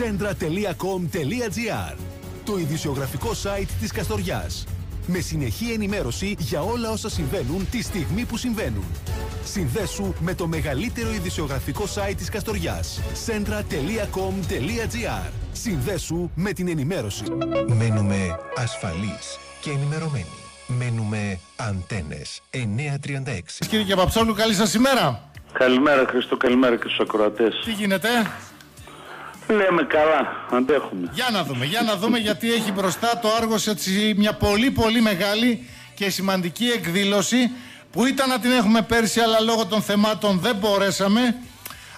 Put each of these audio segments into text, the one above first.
Centra.com.gr Το ειδησιογραφικό site της Καστοριάς. Με συνεχή ενημέρωση για όλα όσα συμβαίνουν τη στιγμή που συμβαίνουν. Συνδέσου με το μεγαλύτερο ειδησιογραφικό site της Καστοριάς. Centra.com.gr Συνδέσου με την ενημέρωση. Μένουμε ασφαλείς και ενημερωμένοι. Μένουμε αντένες 936. Κύριε Κεπαψόλου, καλή σας ημέρα. Καλημέρα Χριστό, καλημέρα και στους ακροατές. Τι γίνεται; Λέμε καλά, αντέχουμε. Για να δούμε, για να δούμε γιατί έχει μπροστά το Άργος έτσι μια πολύ πολύ μεγάλη και σημαντική εκδήλωση που ήταν να την έχουμε πέρσι αλλά λόγω των θεμάτων δεν μπορέσαμε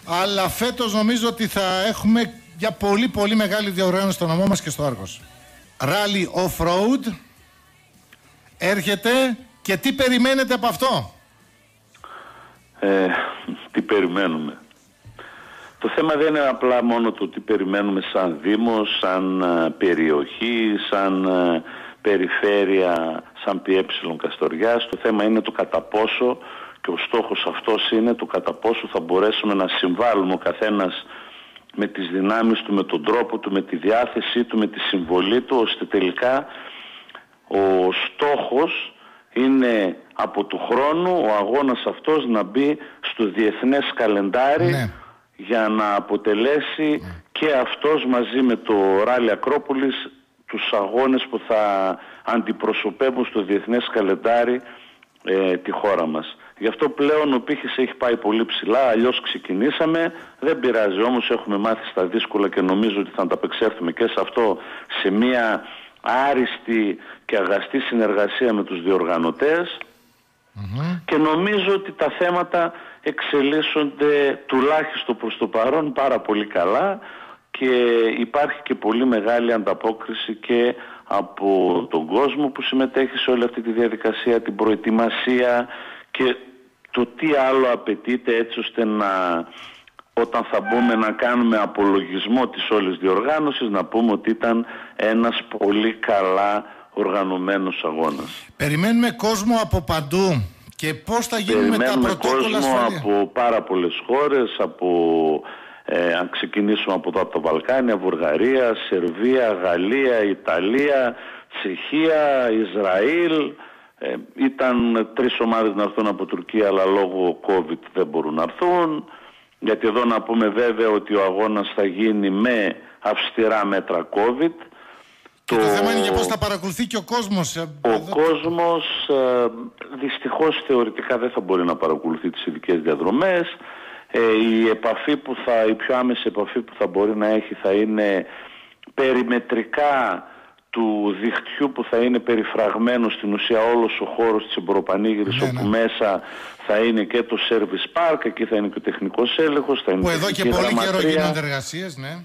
αλλά φέτος νομίζω ότι θα έχουμε για πολύ πολύ μεγάλη διοργάνωση στο νομό μας και στο Άργος. Rally Off-Road έρχεται και τι περιμένετε από αυτό; Ε, τι περιμένουμε; Το θέμα δεν είναι απλά μόνο το τι περιμένουμε σαν Δήμο, σαν ε, περιοχή, σαν ε, περιφέρεια, σαν ΠΕ Καστοριάς. Το θέμα είναι το κατά πόσο και ο στόχος αυτός είναι το κατά πόσο θα μπορέσουμε να συμβάλλουμε ο καθένας με τις δυνάμεις του, με τον τρόπο του, με τη διάθεσή του, με τη συμβολή του, ώστε τελικά ο στόχος είναι από του χρόνου ο αγώνας αυτός να μπει στο διεθνές καλεντάρι ναι. Για να αποτελέσει ναι. και αυτός μαζί με το Ράλι Ακρόπολης τους αγώνες που θα αντιπροσωπεύουν στο διεθνές καλεντάρι ε, τη χώρα μας. Γι' αυτό πλέον ο πύχης έχει πάει πολύ ψηλά, αλλιώς ξεκινήσαμε, δεν πειράζει όμως έχουμε μάθει στα δύσκολα και νομίζω ότι θα ανταπεξέλθουμε και σε αυτό σε μια άριστη και αγαστή συνεργασία με τους διοργανωτες και νομίζω ότι τα θέματα εξελίσσονται τουλάχιστον προς το παρόν πάρα πολύ καλά και υπάρχει και πολύ μεγάλη ανταπόκριση και από τον κόσμο που συμμετέχει σε όλη αυτή τη διαδικασία, την προετοιμασία και το τι άλλο απαιτείται έτσι ώστε να όταν θα μπούμε να κάνουμε απολογισμό της όλης διοργάνωσης να πούμε ότι ήταν ένας πολύ καλά οργανωμένος αγώνας. Περιμένουμε κόσμο από παντού και πώς θα γίνουν με τα πρωτόκολλα κόσμο από πάρα πολλές χώρες, από, ε, αν ξεκινήσουμε από εδώ από τα Βαλκάνια, Βουλγαρία, Σερβία, Γαλλία, Ιταλία, Τσεχία, Ισραήλ. Ε, ήταν τρεις ομάδες να έρθουν από Τουρκία αλλά λόγω COVID δεν μπορούν να έρθουν. Γιατί εδώ να πούμε βέβαια ότι ο αγώνας θα γίνει με αυστηρά μέτρα COVID. Και το, το θέμα είναι για πώς θα παρακολουθεί και ο κόσμος. Ε, ο εδώ... κόσμος ε, δυστυχώς θεωρητικά δεν θα μπορεί να παρακολουθεί τις ειδικές διαδρομές. Ε, η επαφή που θα, η πιο άμεση επαφή που θα μπορεί να έχει θα είναι περιμετρικά του δικτυού που θα είναι περιφραγμένο στην ουσία όλος ο χώρος της εμποροπανήγυρης ναι, όπου ναι. μέσα θα είναι και το service park, εκεί θα είναι και ο τεχνικός έλεγχος, θα είναι που εδώ και πολύ καιρό γίνονται εργασίες, ναι.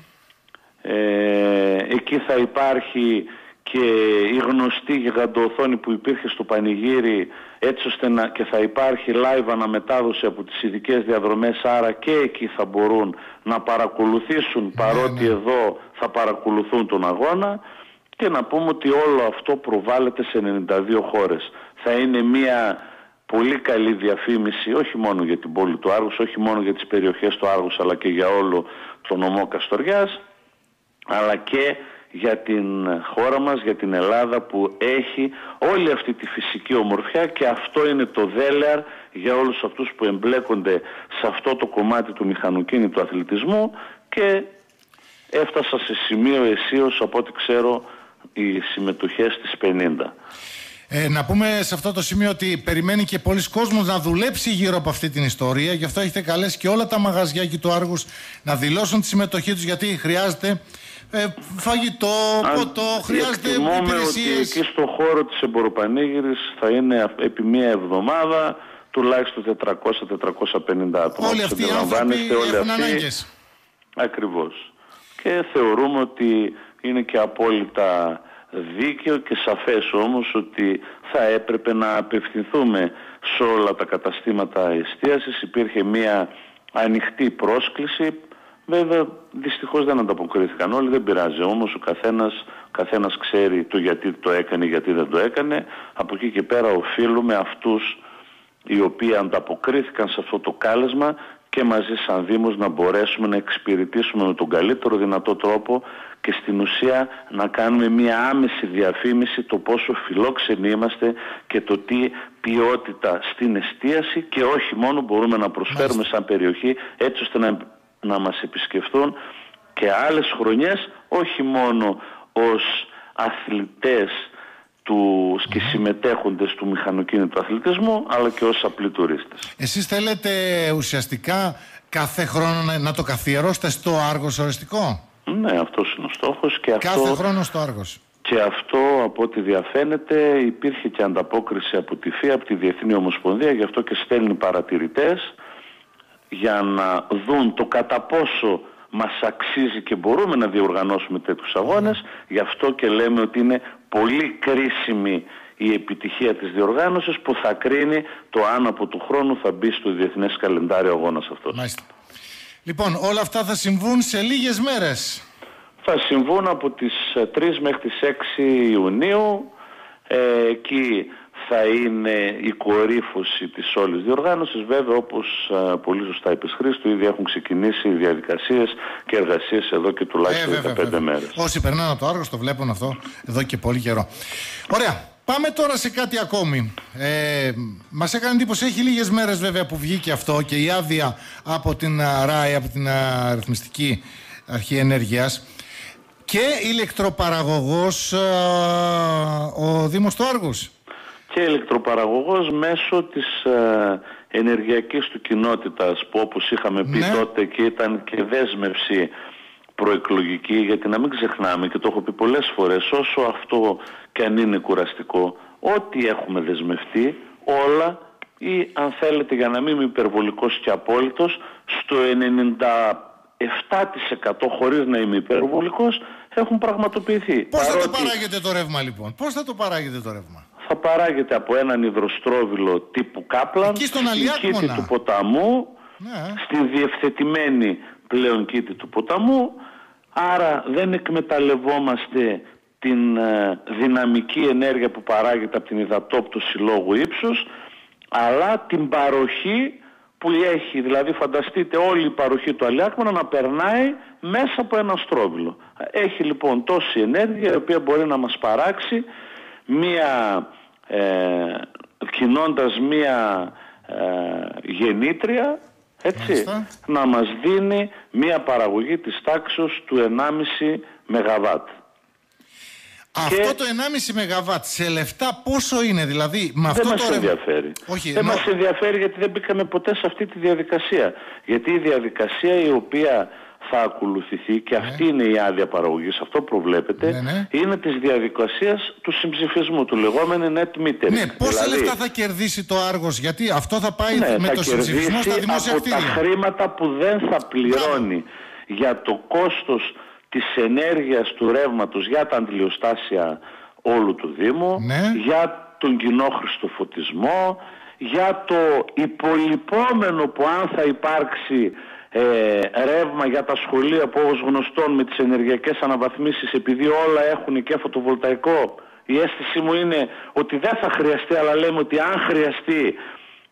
Ε, εκεί θα υπάρχει και η γνωστή γιγαντοοθόνη που υπήρχε στο Πανηγύρι έτσι ώστε να και θα υπάρχει live αναμετάδοση από τις ειδικές διαδρομές άρα και εκεί θα μπορούν να παρακολουθήσουν ναι, παρότι ναι. εδώ θα παρακολουθούν τον αγώνα και να πούμε ότι όλο αυτό προβάλλεται σε 92 χώρες. Θα είναι μια πολύ καλή διαφήμιση όχι μόνο για την πόλη του Άργους, όχι μόνο για τις περιοχές του Άργους αλλά και για όλο το νομό Καστοριάς αλλά και για την χώρα μας, για την Ελλάδα που έχει όλη αυτή τη φυσική ομορφιά και αυτό είναι το δέλεαρ για όλους αυτούς που εμπλέκονται σε αυτό το κομμάτι του μηχανοκίνητου αθλητισμού και έφτασα σε σημείο αισίως από ό,τι ξέρω οι συμμετοχές στις 50. Ε, να πούμε σε αυτό το σημείο ότι περιμένει και πολλοί κόσμος να δουλέψει γύρω από αυτή την ιστορία. Γι' αυτό έχετε καλέσει και όλα τα μαγαζιά και του Άργους να δηλώσουν τη συμμετοχή τους γιατί χρειάζεται ε, φαγητό, ποτό, χρειάζεται υπηρεσίες. ότι εκεί στο χώρο της εμποροπανήγυρης θα είναι επί μία εβδομάδα τουλάχιστον 400-450 άτομα. Όλοι αυτοί οι άνθρωποι έχουν ανάγκες. Ακριβώς. Και θεωρούμε ότι είναι και απόλυτα δίκαιο και σαφές όμως ότι θα έπρεπε να απευθυνθούμε σε όλα τα καταστήματα εστίασης. Υπήρχε μια ανοιχτή πρόσκληση. Βέβαια δυστυχώς δεν ανταποκρίθηκαν όλοι, δεν πειράζει όμως ο καθένας, καθένας ξέρει το γιατί το έκανε, γιατί δεν το έκανε. Από εκεί και πέρα οφείλουμε αυτούς οι οποίοι ανταποκρίθηκαν σε αυτό το κάλεσμα και μαζί σαν Δήμος να μπορέσουμε να εξυπηρετήσουμε με τον καλύτερο δυνατό τρόπο και στην ουσία να κάνουμε μια άμεση διαφήμιση το πόσο φιλόξενοι είμαστε και το τι ποιότητα στην εστίαση και όχι μόνο μπορούμε να προσφέρουμε σαν περιοχή έτσι ώστε να, να μας επισκεφθούν και άλλες χρονιές όχι μόνο ως αθλητές του και συμμετέχοντες του μηχανοκίνητου αθλητισμού αλλά και ως απλοί τουρίστες. Εσείς θέλετε ουσιαστικά κάθε χρόνο να το καθιερώσετε στο Άργος οριστικό; Ναι, αυτός είναι ο στόχος. Και κάθε χρόνο στο Άργος. Και αυτό από ό,τι διαφαίνεται υπήρχε και ανταπόκριση από τη ΦΙΑ, από τη Διεθνή Ομοσπονδία, γι' αυτό και στέλνει παρατηρητές για να δουν το κατά πόσο μας αξίζει και μπορούμε να διοργανώσουμε τέτοιους αγώνες. Γι' αυτό και λέμε ότι είναι πολύ κρίσιμη η επιτυχία της διοργάνωσης που θα κρίνει το αν από του χρόνου θα μπει στο διεθνές καλεντάριο αγώνας αυτός. Μάλιστα. Λοιπόν, όλα αυτά θα συμβούν σε λίγες μέρες. Θα συμβούν από τις 3 μέχρι τις 6 Ιουνίου. Ε, εκεί θα είναι η κορύφωση της όλης διοργάνωσης. Βέβαια όπως α, πολύ σωστά είπες Χρήστο, ήδη έχουν ξεκινήσει οι διαδικασίες και εργασίες εδώ και τουλάχιστον ε, 15 βέβαια. μέρες. Όσοι περνάνε από το Άργος το βλέπουν αυτό εδώ και πολύ καιρό. Ωραία. Πάμε τώρα σε κάτι ακόμη. Ε, Μας έκανε εντύπωση, έχει λίγες μέρες βέβαια που βγήκε αυτό και η άδεια από την ΡΑΗ, από την Αριθμιστική Αρχή Ενέργειας. Και ηλεκτροπαραγωγός ο Δήμος του Άργους και ηλεκτροπαραγωγός μέσω της ε, ενεργειακής του κοινότητας που όπως είχαμε πει ναι. τότε και ήταν και δέσμευση προεκλογική γιατί να μην ξεχνάμε και το έχω πει πολλές φορές όσο αυτό και αν είναι κουραστικό ό,τι έχουμε δεσμευτεί όλα ή αν θέλετε για να μην είμαι υπερβολικός και απόλυτος στο 97% χωρίς να είμαι υπερβολικός έχουν πραγματοποιηθεί. Πώς θα το παράγετε το ρεύμα λοιπόν, πώς θα το παράγετε το ρεύμα; Θα παράγεται από έναν υδροστρόβιλο τύπου Κάπλαν στην κήτη του ποταμού, ναι. στην διευθετημένη πλέον κήτη του ποταμού, άρα δεν εκμεταλλευόμαστε την ε, δυναμική ενέργεια που παράγεται από την υδατόπτωση λόγου ύψους, αλλά την παροχή που έχει, δηλαδή φανταστείτε όλη η παροχή του Αλιάκμανα να περνάει μέσα από ένα στρόβιλο. Έχει λοιπόν τόση ενέργεια η οποία μπορεί να μας παράξει μία ε, κινώντας μία ε, γεννήτρια έτσι, να μας δίνει μία παραγωγή της τάξης του 1,5 ΜΒ. Αυτό το 1,5 ΜΒ σε λεφτά πόσο είναι, δηλαδή με αυτό δεν μας ενδιαφέρει. Όχι, δεν μας ενδιαφέρει γιατί δεν μπήκαμε ποτέ σε αυτή τη διαδικασία. Γιατί η διαδικασία η οποία θα ακολουθηθεί και αυτή ναι. είναι η άδεια παραγωγής, αυτό προβλέπεται, ναι, ναι. είναι της διαδικασίας του συμψηφισμού, του λεγόμενου net metering. Ναι, πόσα δηλαδή, λεφτά θα κερδίσει το άργος, γιατί αυτό θα πάει ναι, με το συμψηφισμό στα δημόσια από τα χρήματα που δεν θα πληρώνει για το κόστος της ενέργειας του ρεύματος για τα αντιλιοστάσια όλου του Δήμου, για τον κοινόχρηστο φωτισμό, για το υπολοιπόμενο που αν θα υπάρξει ε, ρεύμα για τα σχολεία που όπως γνωστόν με τις ενεργειακές αναβαθμίσεις επειδή όλα έχουν και φωτοβολταϊκό η αίσθησή μου είναι ότι δεν θα χρειαστεί αλλά λέμε ότι αν χρειαστεί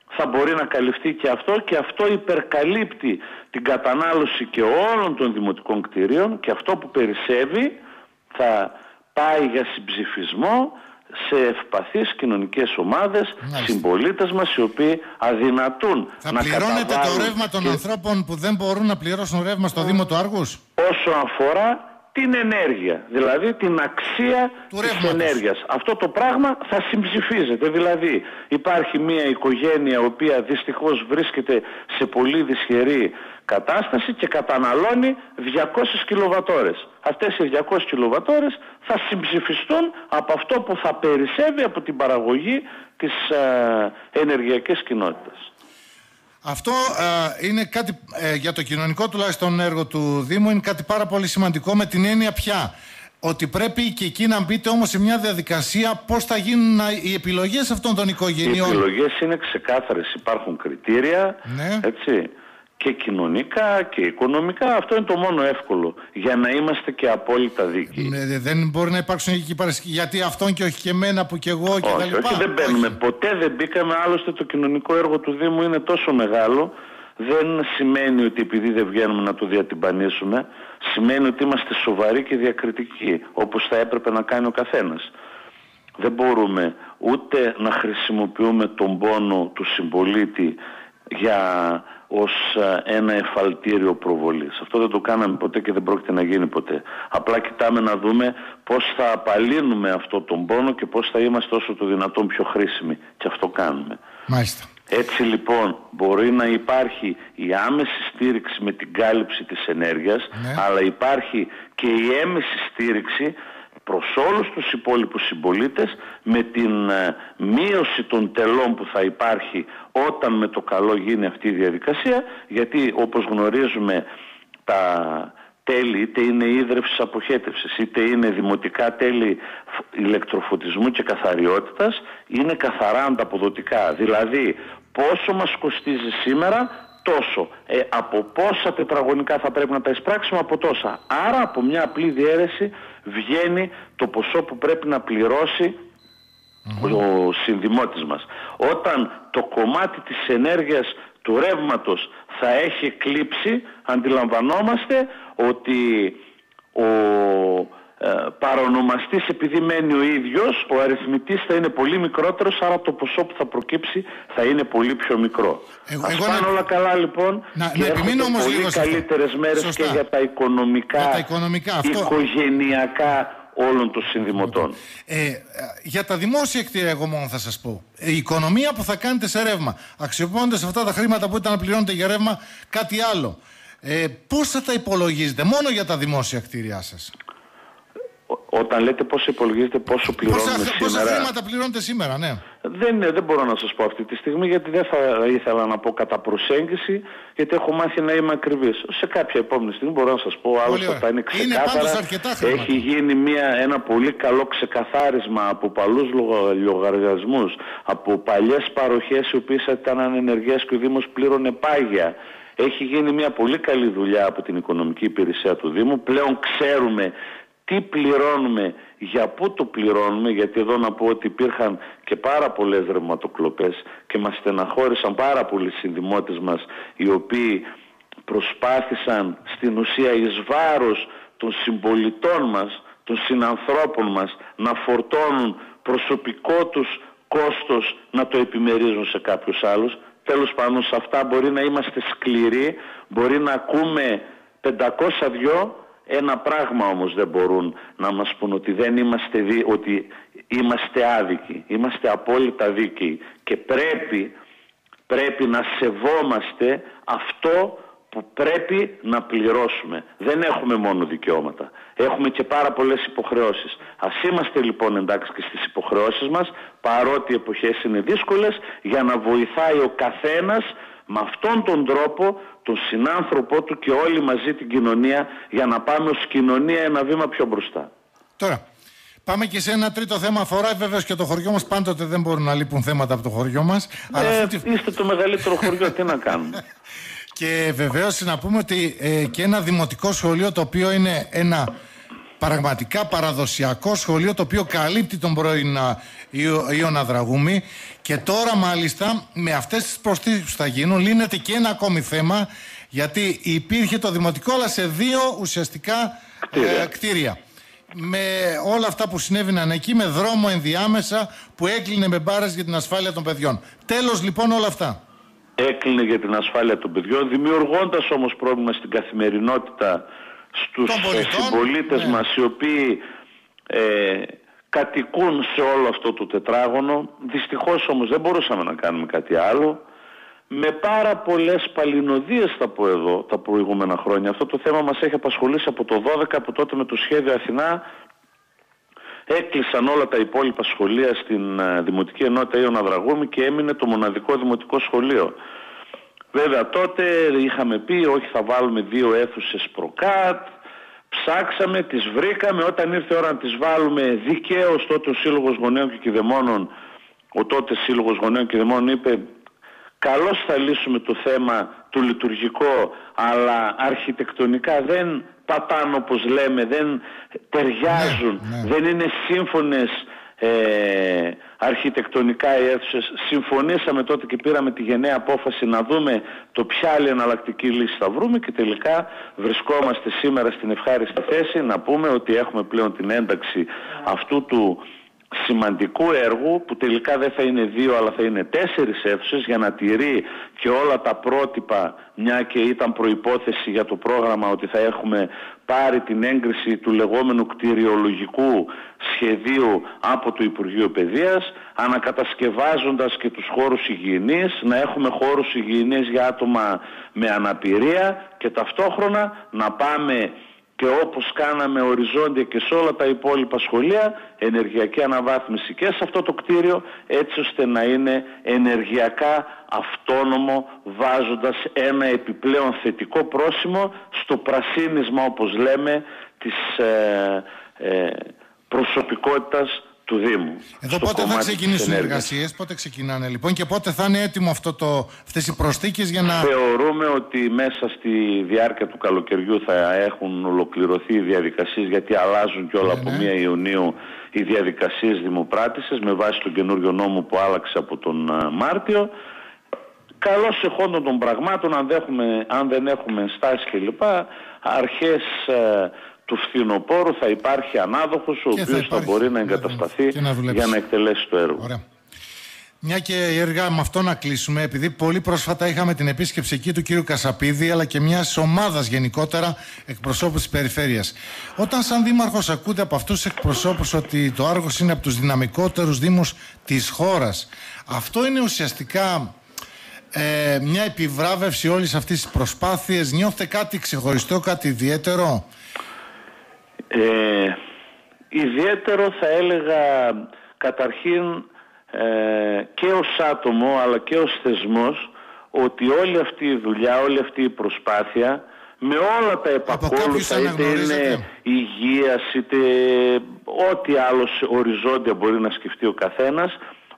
θα μπορεί να καλυφθεί και αυτό και αυτό υπερκαλύπτει την κατανάλωση και όλων των δημοτικών κτηρίων και αυτό που περισσεύει θα πάει για συμψηφισμό σε ευπαθείς κοινωνικές ομάδες, Μάλιστα. συμπολίτες μας οι οποίοι αδυνατούν Θα να πληρώνετε το ρεύμα των ανθρώπων που δεν μπορούν να πληρώσουν ρεύμα στο Δήμο του Άργους. Όσο αφορά την ενέργεια, δηλαδή την αξία του της ρεύματος. ενέργειας. Αυτό το πράγμα θα συμψηφίζεται, δηλαδή υπάρχει μια οικογένεια η οποία δυστυχώς βρίσκεται σε πολύ δυσχερή κατάσταση και καταναλώνει 200 κιλοβατόρες. Αυτές οι 200 κιλοβατόρες θα συμψηφιστούν από αυτό που θα περισσεύει από την παραγωγή της ε, ενεργειακής κοινότητας. Αυτό ε, είναι κάτι ε, για το κοινωνικό τουλάχιστον έργο του Δήμου είναι κάτι πάρα πολύ σημαντικό με την έννοια πια ότι πρέπει και εκεί να μπείτε όμως σε μια διαδικασία πώς θα γίνουν οι επιλογές αυτών των οικογενειών. Οι επιλογές είναι ξεκάθαρες, υπάρχουν κριτήρια, ναι. έτσι και κοινωνικά και οικονομικά. Αυτό είναι το μόνο εύκολο για να είμαστε και απόλυτα δίκαιοι. Ναι, δεν μπορεί να υπάρξουν εκεί Γιατί αυτόν και όχι και εμένα που και εγώ και όχι, τα λοιπά. Όχι, δεν μπαίνουμε. Ποτέ δεν μπήκαμε. Άλλωστε το κοινωνικό έργο του Δήμου είναι τόσο μεγάλο. δεν σημαίνει ότι επειδή δεν βγαίνουμε να το διατυμπανίσουμε, σημαίνει ότι είμαστε σοβαροί και διακριτικοί, όπως θα έπρεπε να κάνει ο καθένας. Δεν μπορούμε ούτε να χρησιμοποιούμε τον πόνο του συμπολίτη για ως ε, ένα εφαλτήριο προβολής. Αυτό δεν το κάναμε ποτέ και δεν πρόκειται να γίνει ποτέ. Απλά κοιτάμε να δούμε πώς θα απαλύνουμε αυτό τον πόνο και πώς θα είμαστε όσο το δυνατόν πιο χρήσιμοι. Και αυτό κάνουμε. Μάλιστα. Έτσι λοιπόν μπορεί να υπάρχει η άμεση στήριξη με την κάλυψη της ενέργειας Ναι. αλλά υπάρχει και η έμεση στήριξη προς όλους τους υπόλοιπους συμπολίτες με την ε, μείωση των τελών που θα υπάρχει όταν με το καλό γίνει αυτή η διαδικασία γιατί όπως γνωρίζουμε τα τέλη είτε είναι ίδρυυσης αποχέτευσης είτε είναι δημοτικά τέλη φ- ηλεκτροφωτισμού και καθαριότητας είναι καθαρά ανταποδοτικά. Δηλαδή πόσο μας κοστίζει σήμερα τόσο. Ε, από πόσα τετραγωνικά θα πρέπει να τα εισπράξουμε από τόσα. Άρα από μια απλή διαίρεση βγαίνει το ποσό που πρέπει να πληρωσει ο συνδημότης μας. Όταν το κομμάτι της ενέργειας του ρεύματος θα έχει κλείψει, αντιλαμβανόμαστε ότι ο ε, παρονομαστής επειδή μένει ο ίδιος, ο αριθμητής θα είναι πολύ μικρότερος, άρα το ποσό που θα προκύψει θα είναι πολύ πιο μικρό. Εγώ- Ας εγώ πάνε να- όλα καλά λοιπόν Να- και να επιμείνω έρχονται όμως πολύ λίγο σε αυτό. καλύτερες μέρες Σωστά. και για τα οικονομικά, Για τα οικονομικά, αυτό- οικογενειακά όλων των συνδημοτών. Ε, για τα δημόσια κτίρια, εγώ μόνο θα σας πω. Ε, Η οικονομία που θα κάνετε σε ρεύμα, αξιοποιώντας αυτά τα χρήματα που ήταν να πληρώνετε για ρεύμα, κάτι άλλο. Ε, Πώς θα τα υπολογίζετε, μόνο για τα δημόσια κτίρια σας; Ό- Όταν λέτε πώς υπολογίζετε πόσο πληρώνουμε Πόσα, πόσα σήμερα, χρήματα πληρώνετε σήμερα, ναι. δεν, δεν μπορώ να σας πω αυτή τη στιγμή γιατί δεν θα ήθελα να πω κατά προσέγγιση γιατί έχω μάθει να είμαι ακριβής. Σε κάποια επόμενη στιγμή μπορώ να σας πω άλλωστε ωραία. θα είναι Είναι ξεκάθαρα. πάντως αρκετά χρήματα. Έχει γίνει μια, ένα πολύ καλό ξεκαθάρισμα από παλούς λογα- λογαριασμούς, από παλιές παροχές οι οποίες ήταν ανενεργές και ο Δήμος πλήρωνε πάγια. Έχει γίνει μια πολύ καλή δουλειά από την οικονομική υπηρεσία του Δήμου. Πλέον ξέρουμε τι πληρώνουμε, για πού το πληρώνουμε, γιατί εδώ να πω ότι υπήρχαν και πάρα πολλές ρευματοκλοπές και μας στεναχώρησαν πάρα πολλοί συνδημότες μας οι οποίοι προσπάθησαν στην ουσία εις βάρος των συμπολιτών μας, των συνανθρώπων μας να φορτώνουν προσωπικό τους κόστος να το επιμερίζουν σε κάποιους άλλους. Τέλος πάντων σε αυτά μπορεί να είμαστε σκληροί, μπορεί να ακούμε 500 δυο, ένα πράγμα όμως δεν μπορούν να μας πούν ότι δεν είμαστε, δι... ότι είμαστε άδικοι, είμαστε απόλυτα δίκαιοι και πρέπει, πρέπει να σεβόμαστε αυτό που πρέπει να πληρώσουμε. Δεν έχουμε μόνο δικαιώματα. Έχουμε και πάρα πολλές υποχρεώσεις. Ας είμαστε λοιπόν εντάξει και στις υποχρεώσεις μας, παρότι οι εποχές είναι δύσκολες, για να βοηθάει ο καθένας με αυτόν τον τρόπο τον συνάνθρωπό του και όλοι μαζί την κοινωνία για να πάμε ως κοινωνία ένα βήμα πιο μπροστά. Τώρα, πάμε και σε ένα τρίτο θέμα. Αφορά βεβαίως και το χωριό μας. Πάντοτε δεν μπορούν να λείπουν θέματα από το χωριό μας. Ε, Είστε το μεγαλύτερο χωριό, τι να κάνουμε; Και βεβαίως να πούμε ότι ε, και ένα δημοτικό σχολείο το οποίο είναι ένα πραγματικά παραδοσιακό σχολείο το οποίο καλύπτει τον πρώην α, Ιω- Ιωνα Δραγούμη και τώρα μάλιστα με αυτές τις προσθήκες που θα γίνουν λύνεται και ένα ακόμη θέμα γιατί υπήρχε το δημοτικό αλλά σε δύο ουσιαστικά Κτίρια. ε, κτίρια. Με όλα αυτά που συνέβαιναν εκεί, με δρόμο ενδιάμεσα που έκλεινε με μπάρες για την ασφάλεια των παιδιών. Τέλος λοιπόν όλα αυτά. Έκλεινε για την ασφάλεια των παιδιών, δημιουργώντας όμως πρόβλημα στην καθημερινότητα στους Των πολιτών, συμπολίτες ναι. μας οι οποίοι ε, κατοικούν σε όλο αυτό το τετράγωνο. Δυστυχώς όμως δεν μπορούσαμε να κάνουμε κάτι άλλο. Με πάρα πολλές παλινοδίες θα πω εδώ τα προηγούμενα χρόνια. Αυτό το θέμα μας έχει απασχολήσει από το 12, από τότε με το σχέδιο Αθηνά έκλεισαν όλα τα υπόλοιπα σχολεία στην ε, Δημοτική Ενότητα Ιωνα Δραγούμη και έμεινε το μοναδικό δημοτικό σχολείο. Βέβαια τότε είχαμε πει όχι θα βάλουμε δύο αίθουσες προκάτ, ψάξαμε, τις βρήκαμε, όταν ήρθε η ώρα να τις βάλουμε δικαίως τότε ο Σύλλογος Γονέων και Κηδεμόνων, ο τότε Σύλλογος Γονέων και Κηδεμόνων είπε καλώς θα λύσουμε το θέμα του λειτουργικό αλλά αρχιτεκτονικά δεν πατάνε όπως λέμε, δεν ταιριάζουν, ναι. δεν είναι σύμφωνες ε, αρχιτεκτονικά οι αίθουσες. Συμφωνήσαμε τότε και πήραμε τη γενναία απόφαση να δούμε το ποια άλλη εναλλακτική λύση θα βρούμε και τελικά βρισκόμαστε σήμερα στην ευχάριστη θέση να πούμε ότι έχουμε πλέον την ένταξη αυτού του σημαντικού έργου που τελικά δεν θα είναι δύο αλλά θα είναι τέσσερις αίθουσες για να τηρεί και όλα τα πρότυπα μια και ήταν προϋπόθεση για το πρόγραμμα ότι θα έχουμε πάρει την έγκριση του λεγόμενου κτηριολογικού σχεδίου από το Υπουργείο Παιδείας ανακατασκευάζοντας και τους χώρους υγιεινής να έχουμε χώρους υγιεινής για άτομα με αναπηρία και ταυτόχρονα να πάμε και όπως κάναμε οριζόντια και σε όλα τα υπόλοιπα σχολεία ενεργειακή αναβάθμιση και σε αυτό το κτίριο έτσι ώστε να είναι ενεργειακά αυτόνομο βάζοντας ένα επιπλέον θετικό πρόσημο στο πρασίνισμα όπως λέμε της ε, ε, προσωπικότητας του Δήμου. Εδώ πότε θα ξεκινήσουν οι εργασίες, πότε ξεκινάνε λοιπόν και πότε θα είναι έτοιμο αυτό το, αυτές οι προσθήκες για να... Θεωρούμε ότι μέσα στη διάρκεια του καλοκαιριού θα έχουν ολοκληρωθεί οι διαδικασίες γιατί αλλάζουν και όλα ναι, από ναι. 1 Ιουνίου οι διαδικασίες δημοπράτησης με βάση τον καινούριο νόμο που άλλαξε από τον Μάρτιο. Καλώς εχόντων των πραγμάτων, αν, αν δεν έχουμε στάσει κλπ, αρχές ε, του φθινοπόρου θα υπάρχει ανάδοχος ο οποίος θα, μπορεί να εγκατασταθεί για να εκτελέσει το έργο. Ωραία. Μια και έργα με αυτό να κλείσουμε, επειδή πολύ πρόσφατα είχαμε την επίσκεψη εκεί του κύριου Κασαπίδη, αλλά και μιας ομάδας γενικότερα εκπροσώπους της περιφέρειας. Όταν, σαν δήμαρχος, ακούτε από αυτούς τους εκπροσώπους ότι το Άργος είναι από τους δυναμικότερους Δήμους της χώρας, αυτό είναι ουσιαστικά ε, μια επιβράβευση όλης αυτής της προσπάθειας. Νιώθετε κάτι ξεχωριστό, κάτι ιδιαίτερο; Ε, ιδιαίτερο θα έλεγα καταρχήν ε, και ως άτομο αλλά και ως θεσμός ότι όλη αυτή η δουλειά, όλη αυτή η προσπάθεια με όλα τα επακόλουθα είτε είναι υγείας είτε ό,τι άλλος οριζόντια μπορεί να σκεφτεί ο καθένας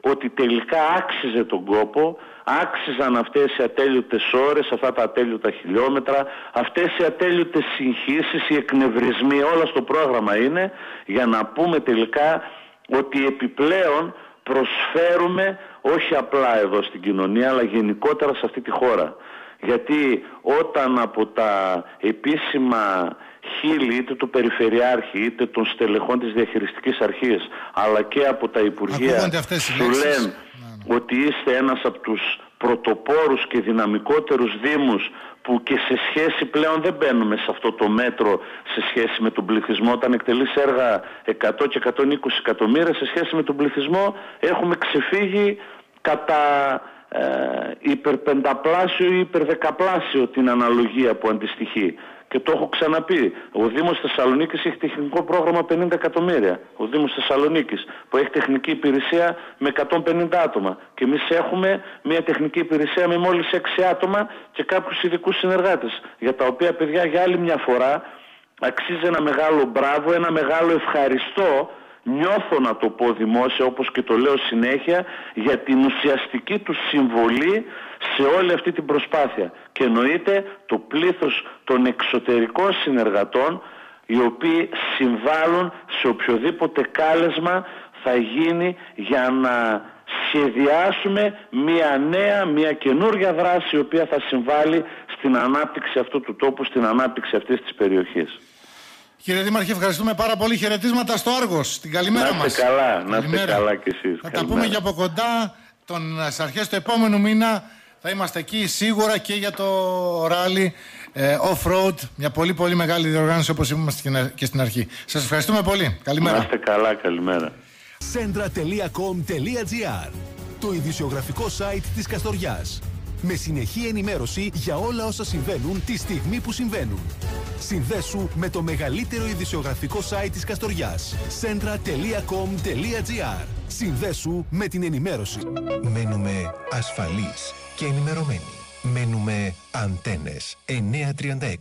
ότι τελικά άξιζε τον κόπο άξιζαν αυτές οι ατέλειωτες ώρες, αυτά τα ατέλειωτα χιλιόμετρα, αυτές οι ατέλειωτες συγχύσεις, οι εκνευρισμοί, όλα στο πρόγραμμα είναι για να πούμε τελικά ότι επιπλέον προσφέρουμε όχι απλά εδώ στην κοινωνία αλλά γενικότερα σε αυτή τη χώρα. Γιατί όταν από τα επίσημα χείλη είτε του Περιφερειάρχη είτε των στελεχών της διαχειριστικής αρχής αλλά και από τα Υπουργεία σου λένε ότι είστε ένας από τους πρωτοπόρους και δυναμικότερους δήμους που και σε σχέση πλέον δεν μπαίνουμε σε αυτό το μέτρο σε σχέση με τον πληθυσμό. Όταν εκτελείς έργα 100 και 120 εκατομμύρια σε σχέση με τον πληθυσμό έχουμε ξεφύγει κατά ε, υπερπενταπλάσιο ή υπερδεκαπλάσιο την αναλογία που αντιστοιχεί. Και το έχω ξαναπεί. Ο Δήμος Θεσσαλονίκης έχει τεχνικό πρόγραμμα 50 εκατομμύρια. Ο Δήμος Θεσσαλονίκης που έχει τεχνική υπηρεσία με 150 άτομα. Και εμείς έχουμε μια τεχνική υπηρεσία με μόλις 6 άτομα και κάποιους ειδικούς συνεργάτες. Για τα οποία παιδιά για άλλη μια φορά αξίζει ένα μεγάλο μπράβο, ένα μεγάλο ευχαριστώ νιώθω να το πω δημόσια όπως και το λέω συνέχεια για την ουσιαστική του συμβολή σε όλη αυτή την προσπάθεια και εννοείται το πλήθος των εξωτερικών συνεργατών οι οποίοι συμβάλλουν σε οποιοδήποτε κάλεσμα θα γίνει για να σχεδιάσουμε μια νέα, μια καινούργια δράση η οποία θα συμβάλλει στην ανάπτυξη αυτού του τόπου, στην ανάπτυξη αυτής της περιοχής. Κύριε Δήμαρχε, ευχαριστούμε πάρα πολύ. Χαιρετίσματα στο Άργος. Την καλημέρα μας. Να είστε καλά, να είστε καλά κι εσείς. Θα τα πούμε για από κοντά τον, στις αρχές του επόμενου μήνα. Θα είμαστε εκεί σίγουρα και για το ράλι ε, off-road. Μια πολύ πολύ μεγάλη διοργάνωση όπως είπαμε και στην αρχή. Σας ευχαριστούμε πολύ. Καλημέρα. Να είστε καλά, καλημέρα. Centra.com.gr Το ειδησιογραφικό site της Καστοριάς με συνεχή ενημέρωση για όλα όσα συμβαίνουν τη στιγμή που συμβαίνουν. Συνδέσου με το μεγαλύτερο ειδησιογραφικό site της Καστοριάς. centra.com.gr Συνδέσου με την ενημέρωση. Μένουμε ασφαλείς και ενημερωμένοι. Μένουμε αντένες 936.